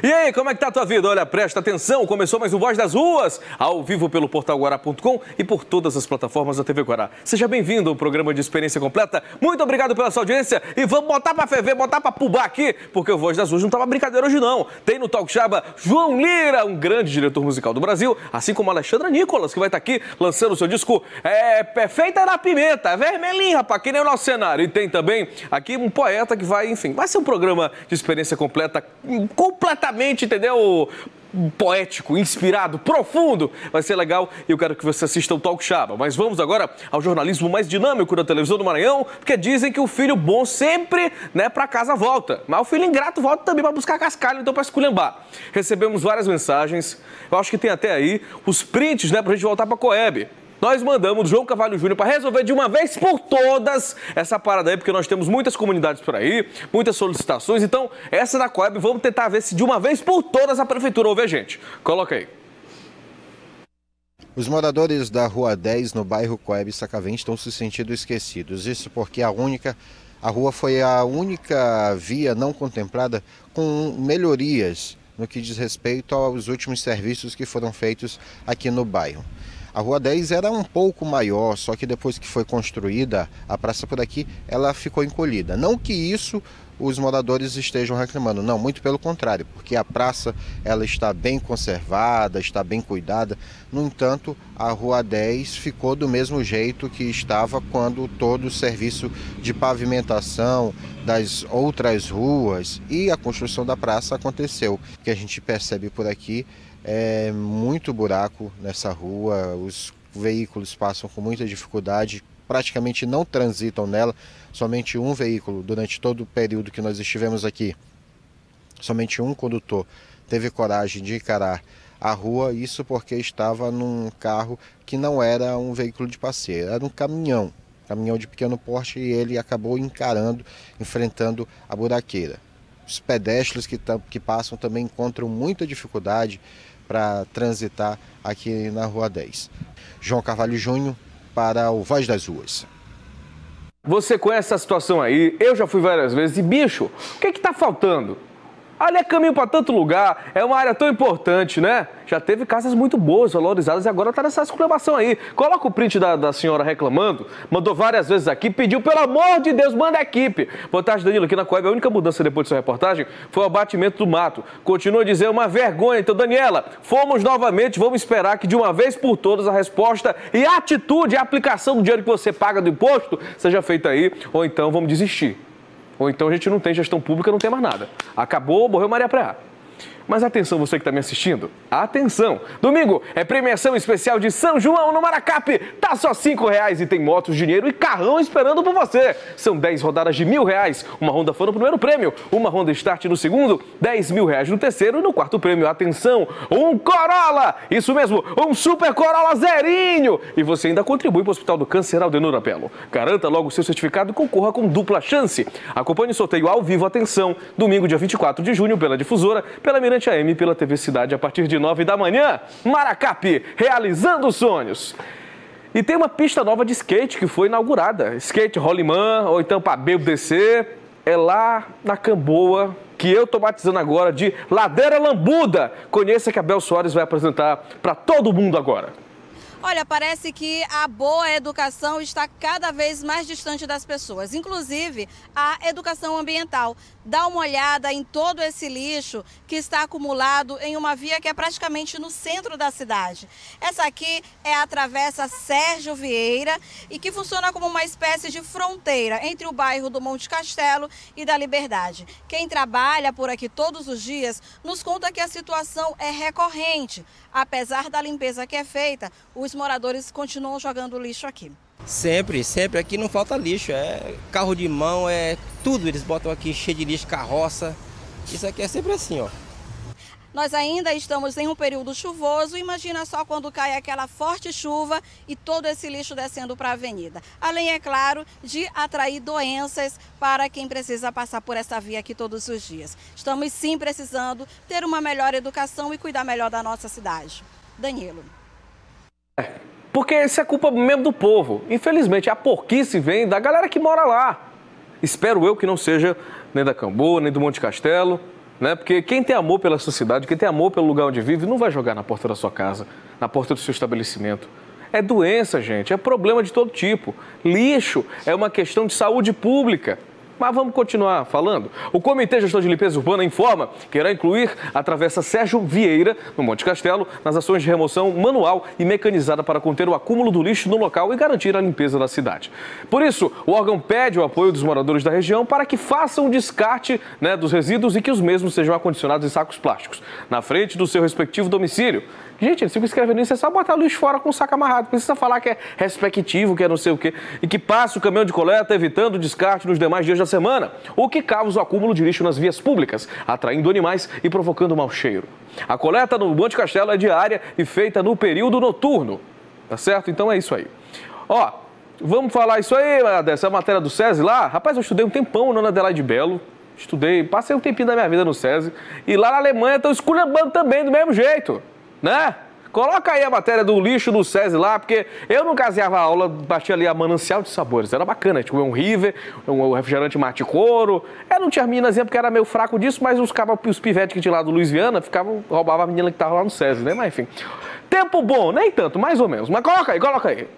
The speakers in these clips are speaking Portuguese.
E aí, como é que tá a tua vida? Olha, presta atenção, começou mais um Voz das Ruas, ao vivo pelo portal Guará.com e por todas as plataformas da TV Guará. Seja bem-vindo ao programa de experiência completa. Muito obrigado pela sua audiência e vamos botar pra ferver, botar pra pubar aqui, porque o Voz das Ruas não tava brincadeira hoje não. Tem no Talk Chaba João Lira, um grande diretor musical do Brasil, assim como Alexandra Nicolas, que vai estar aqui lançando o seu disco é, Perfeita na Pimenta, vermelhinho, rapaz, que nem o nosso cenário. E tem também aqui um poeta que vai, enfim, vai ser um programa de experiência completa, completamente, entendeu? poético, inspirado, profundo. Vai ser legal e eu quero que você assista o Talk Chaba. Mas vamos agora ao jornalismo mais dinâmico da televisão do Maranhão, porque dizem que o filho bom sempre, né, para casa volta. Mas o filho ingrato volta também para buscar cascalho, então para esculhambar. Recebemos várias mensagens. Eu acho que tem até aí os prints, né, pra gente voltar para Coeb nós mandamos João Cavalho Júnior para resolver de uma vez por todas essa parada aí, porque nós temos muitas comunidades por aí, muitas solicitações. Então, essa da Coeb, vamos tentar ver se de uma vez por todas a prefeitura ouve a gente. Coloca aí. Os moradores da Rua 10, no bairro Coeb Sacavém, estão se sentindo esquecidos. Isso porque a única a rua foi a única via não contemplada com melhorias no que diz respeito aos últimos serviços que foram feitos aqui no bairro. A Rua 10 era um pouco maior, só que depois que foi construída a praça por aqui, ela ficou encolhida. Não que isso os moradores estejam reclamando, não, muito pelo contrário, porque a praça ela está bem conservada, está bem cuidada. No entanto, a Rua 10 ficou do mesmo jeito que estava quando todo o serviço de pavimentação das outras ruas e a construção da praça aconteceu. O que a gente percebe por aqui é muito buraco nessa rua, os veículos passam com muita dificuldade, praticamente não transitam nela. Somente um veículo, durante todo o período que nós estivemos aqui, somente um condutor teve coragem de encarar a rua, isso porque estava num carro que não era um veículo de passeio, era um caminhão, caminhão de pequeno porte, e ele acabou encarando, enfrentando a buraqueira. Os pedestres que, que passam também encontram muita dificuldade para transitar aqui na Rua 10. João Carvalho Júnior para o Voz das Ruas. Você conhece essa situação aí? Eu já fui várias vezes e, bicho, o que é que tá faltando? Ali é caminho para tanto lugar, é uma área tão importante, né? Já teve casas muito boas, valorizadas e agora está nessa exclamação aí. Coloca o print da, da senhora reclamando, mandou várias vezes aqui, pediu, pelo amor de Deus, manda a equipe. Tarde, Danilo, aqui na Coeb. A única mudança depois dessa reportagem foi o abatimento do mato. Continua a dizer uma vergonha. Então, Daniela, fomos novamente, vamos esperar que de uma vez por todas a resposta e a atitude, a aplicação do dinheiro que você paga do imposto seja feita aí, ou então vamos desistir. Ou então a gente não tem gestão pública, não tem mais nada. Acabou, morreu Maria Preá. Mas atenção, você que está me assistindo. Atenção! Domingo é premiação especial de São João no Maracap. Tá só cinco reais e tem motos, dinheiro e carrão esperando por você. São 10 rodadas de mil reais. Uma Honda Fan no primeiro prêmio, uma Honda Start no segundo, 10 mil reais no terceiro e no quarto prêmio. Atenção! Um Corolla! Isso mesmo, um Super Corolla zerinho! E você ainda contribui para o Hospital do Câncer Aldenor Apelo. Garanta logo o seu certificado e concorra com dupla chance. Acompanhe o sorteio ao vivo, atenção, domingo, dia 24 de junho, pela difusora, pela Mirante Mirante AM pela TV Cidade a partir de 9 da manhã. Maracap, realizando sonhos. E tem uma pista nova de skate que foi inaugurada. Skate Rolimã, ou então para descer. É lá na Camboa, que eu estou batizando agora de Ladeira Lambuda. Conheça que a Bel Soares vai apresentar para todo mundo agora. Olha, parece que a boa educação está cada vez mais distante das pessoas, inclusive a educação ambiental. Dá uma olhada em todo esse lixo que está acumulado em uma via que é praticamente no centro da cidade. Essa aqui é a Travessa Sérgio Vieira e que funciona como uma espécie de fronteira entre o bairro do Monte Castelo e da Liberdade. Quem trabalha por aqui todos os dias nos conta que a situação é recorrente. Apesar da limpeza que é feita, os moradores continuam jogando lixo aqui. Sempre, sempre. Aqui não falta lixo. É carro de mão, é tudo. Eles botam aqui cheio de lixo, carroça. Isso aqui é sempre assim, ó. Nós ainda estamos em um período chuvoso. Imagina só quando cai aquela forte chuva e todo esse lixo descendo para a avenida. Além, é claro, de atrair doenças para quem precisa passar por essa via aqui todos os dias. Estamos sim precisando ter uma melhor educação e cuidar melhor da nossa cidade. Danilo. É, porque isso é culpa mesmo do povo. Infelizmente, a porquice vem da galera que mora lá. Espero eu que não seja nem da Camboa, nem do Monte Castelo né? Porque quem tem amor pela sociedade, quem tem amor pelo lugar onde vive, não vai jogar na porta da sua casa, na porta do seu estabelecimento. É doença, gente, é problema de todo tipo. Lixo é uma questão de saúde pública. Mas vamos continuar falando. O Comitê Gestor de Limpeza Urbana informa que irá incluir a Travessa Sérgio Vieira, no Monte Castelo, nas ações de remoção manual e mecanizada para conter o acúmulo do lixo no local e garantir a limpeza da cidade. Por isso, o órgão pede o apoio dos moradores da região para que façam o descarte né, dos resíduos e que os mesmos sejam acondicionados em sacos plásticos, na frente do seu respectivo domicílio. Gente, eles ficam escrevendo isso, é só botar o lixo fora com o saco amarrado. Precisa falar que é respectivo, que é não sei o quê. E que passa o caminhão de coleta, evitando o descarte nos demais dias da semana. O que causa o acúmulo de lixo nas vias públicas, atraindo animais e provocando mau cheiro. A coleta no Monte Castelo é diária e feita no período noturno. Tá certo? Então é isso aí. Ó, vamos falar isso aí, dessa matéria do SESI lá. Rapaz, eu estudei um tempão na Adelaide Belo. Estudei, passei um tempinho da minha vida no SESI. E lá na Alemanha estão esculhambando também, do mesmo jeito né? Coloca aí a matéria do lixo do SESI lá, porque eu não caseava a aula, batia ali a manancial de sabores. Era bacana, tipo um River, um refrigerante mate couro. Eu não tinha minazinha porque era meio fraco disso, mas os, os pivetes que tinha lá do Luiz Viana ficavam, roubavam a menina que tava lá no SESI, né? Mas enfim. Tempo bom, nem tanto, mais ou menos. Mas coloca aí, coloca aí.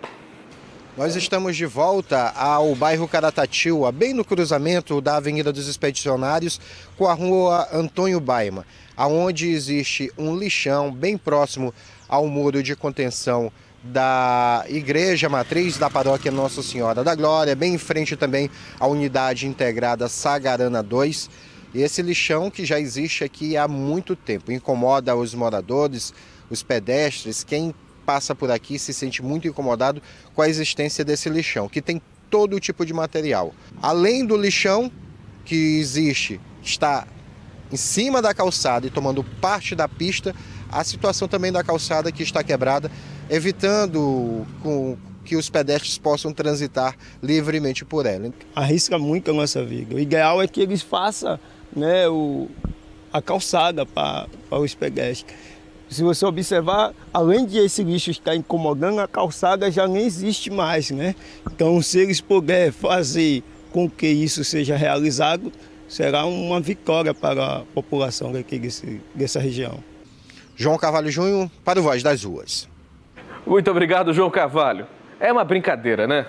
Nós estamos de volta ao bairro Caratatiba, bem no cruzamento da Avenida dos Expedicionários com a rua Antônio Baima, aonde existe um lixão bem próximo ao muro de contenção da Igreja Matriz da Paróquia Nossa Senhora da Glória, bem em frente também à Unidade Integrada Sagarana 2. Esse lixão que já existe aqui há muito tempo, incomoda os moradores, os pedestres, quem passa por aqui se sente muito incomodado com a existência desse lixão, que tem todo tipo de material. Além do lixão que existe, está em cima da calçada e tomando parte da pista, a situação também da calçada que está quebrada, evitando com que os pedestres possam transitar livremente por ela. Arrisca muito a nossa vida. O ideal é que eles façam né, o, a calçada para os pedestres. Se você observar, além de esse lixo estar incomodando, a calçada já nem existe mais, né? Então, se eles puderem fazer com que isso seja realizado, será uma vitória para a população daqui desse, dessa região. João Carvalho Júnior, para o Voz das Ruas. Muito obrigado, João Carvalho. É uma brincadeira, né?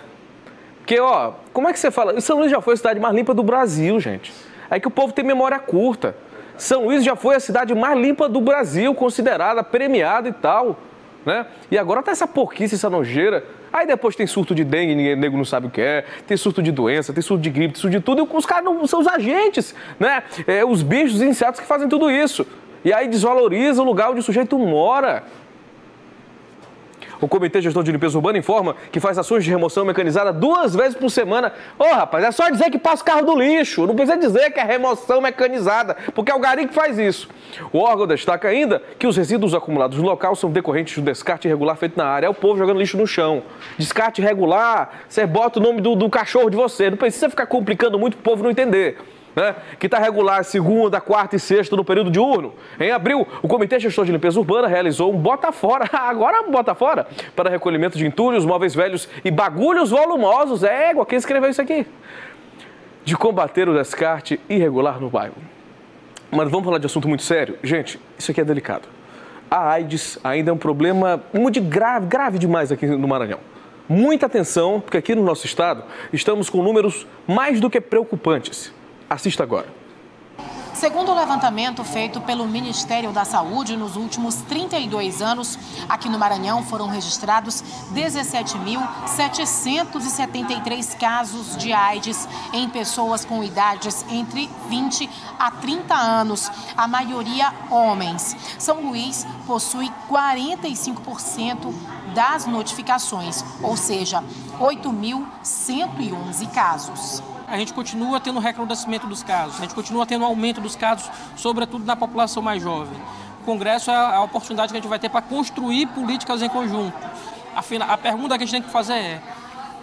Porque, ó, como é que você fala? São Luís já foi a cidade mais limpa do Brasil, gente. É que o povo tem memória curta. São Luís já foi a cidade mais limpa do Brasil, considerada, premiada e tal. Né? E agora tá essa porquice, essa nojeira. Aí depois tem surto de dengue, ninguém nego não sabe o que é, tem surto de doença, tem surto de gripe, tem surto de tudo, e os caras não são os agentes, né? É, os bichos, os insetos que fazem tudo isso. E aí desvaloriza o lugar onde o sujeito mora. O Comitê Gestor de Limpeza Urbana informa que faz ações de remoção mecanizada duas vezes por semana. Ô, oh, rapaz, é só dizer que passa o carro do lixo. Não precisa dizer que é remoção mecanizada, porque é o gari que faz isso. O órgão destaca ainda que os resíduos acumulados no local são decorrentes do descarte irregular feito na área. É o povo jogando lixo no chão. Descarte irregular, você bota o nome do, do cachorro de você. Não precisa ficar complicando muito para o povo não entender né, que está regular segunda, quarta e sexta no período diurno. Em abril, o Comitê Gestor de Limpeza Urbana realizou um bota fora, agora bota fora, para recolhimento de entulhos, móveis velhos e bagulhos volumosos. É égua, quem escreveu isso aqui? De combater o descarte irregular no bairro. Mas vamos falar de assunto muito sério? Gente, isso aqui é delicado. A AIDS ainda é um problema muito grave, grave demais aqui no Maranhão. Muita atenção, porque aqui no nosso estado estamos com números mais do que preocupantes. Assista agora. Segundo o levantamento feito pelo Ministério da Saúde, nos últimos 32 anos, aqui no Maranhão foram registrados 17.773 casos de AIDS em pessoas com idades entre 20 a 30 anos, a maioria homens. São Luís possui 45% das notificações, ou seja, 8.111 casos a gente continua tendo recrudescimento dos casos, a gente continua tendo aumento dos casos, sobretudo na população mais jovem. O Congresso é a oportunidade que a gente vai ter para construir políticas em conjunto. Afinal, a pergunta que a gente tem que fazer é: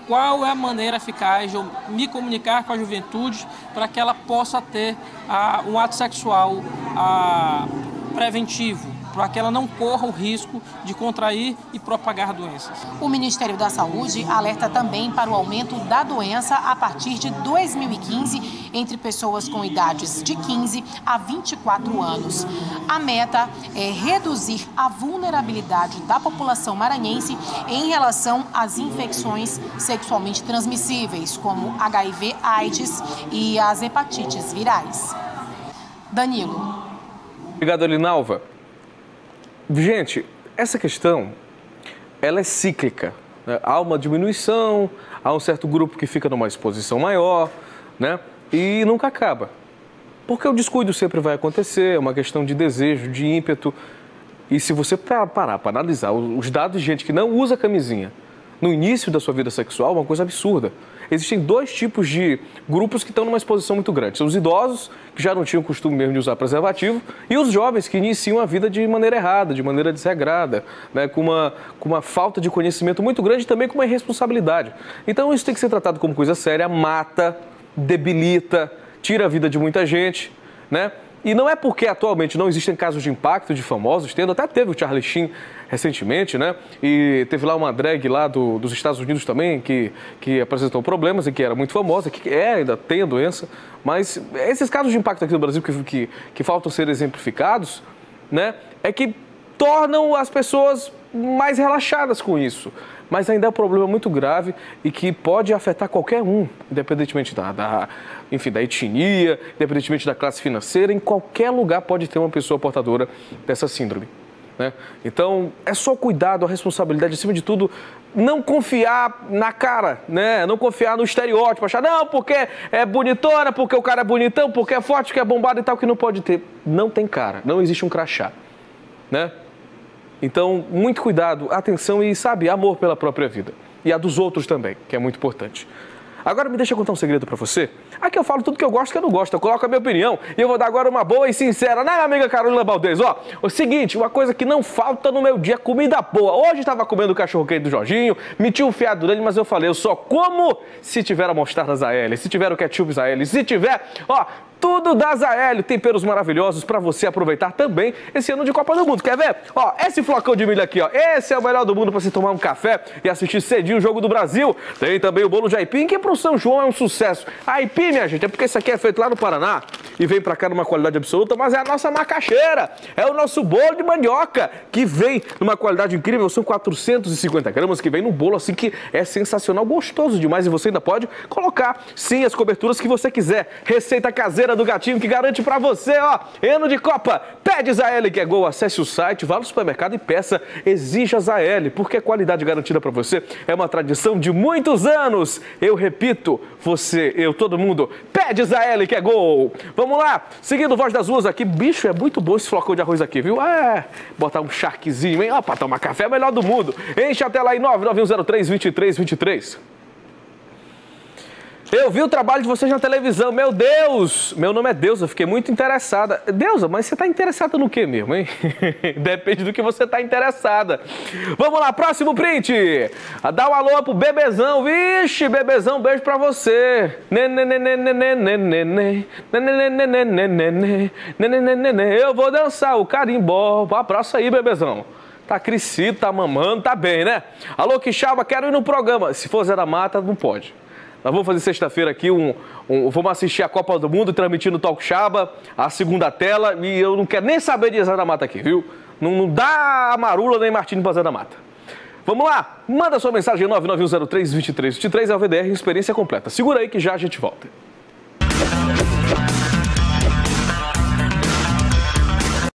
qual é a maneira eficaz de eu me comunicar com a juventude para que ela possa ter ah, um ato sexual ah, preventivo, para que ela não corra o risco de contrair e propagar doenças. O Ministério da Saúde alerta também para o aumento da doença a partir de 2015 entre pessoas com idades de 15 a 24 anos. A meta é reduzir a vulnerabilidade da população maranhense em relação às infecções sexualmente transmissíveis, como HIV, AIDS e as hepatites virais. Danilo. Obrigado, Elinalva. Gente, essa questão, ela é cíclica. Né? Há uma diminuição, há um certo grupo que fica numa exposição maior, né? E nunca acaba. Porque o descuido sempre vai acontecer, é uma questão de desejo, de ímpeto. E se você parar para analisar os dados de gente que não usa camisinha no início da sua vida sexual, é uma coisa absurda existem dois tipos de grupos que estão numa exposição muito grande. São os idosos, que já não tinham costume mesmo de usar preservativo, e os jovens, que iniciam a vida de maneira errada, de maneira desregrada, né, com, uma, com uma falta de conhecimento muito grande e também com uma irresponsabilidade. Então isso tem que ser tratado como coisa séria, mata, debilita, tira a vida de muita gente, né? E não é porque atualmente não existem casos de impacto de famosos, tendo até teve o Charlie Sheen recentemente, né? E teve lá uma drag lá do, dos Estados Unidos também que, que apresentou problemas e que era muito famosa, que é, ainda tem a doença. Mas esses casos de impacto aqui no Brasil que, que, que faltam ser exemplificados, né? É que tornam as pessoas mais relaxadas com isso mas ainda é um problema muito grave e que pode afetar qualquer um, independentemente da, da, enfim, da etnia, independentemente da classe financeira, em qualquer lugar pode ter uma pessoa portadora dessa síndrome. Né? Então, é só cuidado, a responsabilidade, acima de tudo, não confiar na cara, né? Não confiar no estereótipo, achar, não, porque é bonitona, porque o cara é bonitão, porque é forte, porque é bombado e tal, que não pode ter. Não tem cara, não existe um crachá, né? Então, muito cuidado, atenção e, sabe, amor pela própria vida. E a dos outros também, que é muito importante. Agora me deixa contar um segredo para você. Aqui eu falo tudo que eu gosto e que eu não gosto. Eu coloco a minha opinião e eu vou dar agora uma boa e sincera, né, amiga Carolina Baldez? Ó, o seguinte, uma coisa que não falta no meu dia, comida boa. Hoje estava comendo o cachorro quente do Jorginho, meti um fiado nele, mas eu falei, eu só como se tiver a mostarda Zael, se tiver o ketchup Zael, se tiver, ó, tudo da Zael, temperos maravilhosos para você aproveitar também esse ano de Copa do Mundo. Quer ver? Ó, esse flocão de milho aqui, ó, esse é o melhor do mundo para você tomar um café e assistir cedinho o jogo do Brasil. Tem também o bolo de aipim, que pro São João é um sucesso. Aipim, minha gente, é porque isso aqui é feito lá no Paraná e vem para cá numa qualidade absoluta, mas é a nossa macaxeira, é o nosso bolo de mandioca, que vem numa qualidade incrível, são 450 gramas, que vem no bolo assim que é sensacional, gostoso demais e você ainda pode colocar sim as coberturas que você quiser. Receita caseira do gatinho que garante para você, ó, ano de Copa. Pede Zael que é gol, acesse o site, vá no supermercado e peça, exija Zael, porque qualidade garantida para você é uma tradição de muitos anos. Eu repito, você, eu, todo mundo, pede Zael que é gol. Vamos lá, seguindo Voz das Ruas aqui, bicho, é muito bom esse flocão de arroz aqui, viu? É, botar um charquezinho, hein? Ó, pra tomar café é melhor do mundo. Enche até lá em 99103 2323. Eu vi o trabalho de vocês na televisão. Meu Deus! Meu nome é Deusa, fiquei muito interessada. Deusa, mas você está interessada no que mesmo, hein? Depende do que você está interessada. Vamos lá, próximo print. Dá um alô pro bebezão. Vixe, bebezão, beijo pra você. Eu vou dançar o carimbó. Abraço aí, bebezão. Tá crescido, tá mamando, tá bem, né? Alô, Quixaba, quero ir no programa. Se for Zé da Mata, não pode. Nós vamos fazer sexta-feira aqui um, um, Vamos assistir a Copa do Mundo, transmitindo o Talk Chaba, a segunda tela. E eu não quero nem saber de Zé da Mata aqui, viu? Não, não dá Marula nem Martins para Zé da Mata. Vamos lá, manda sua mensagem 99103 2323 é o VDR, experiência completa. Segura aí que já a gente volta.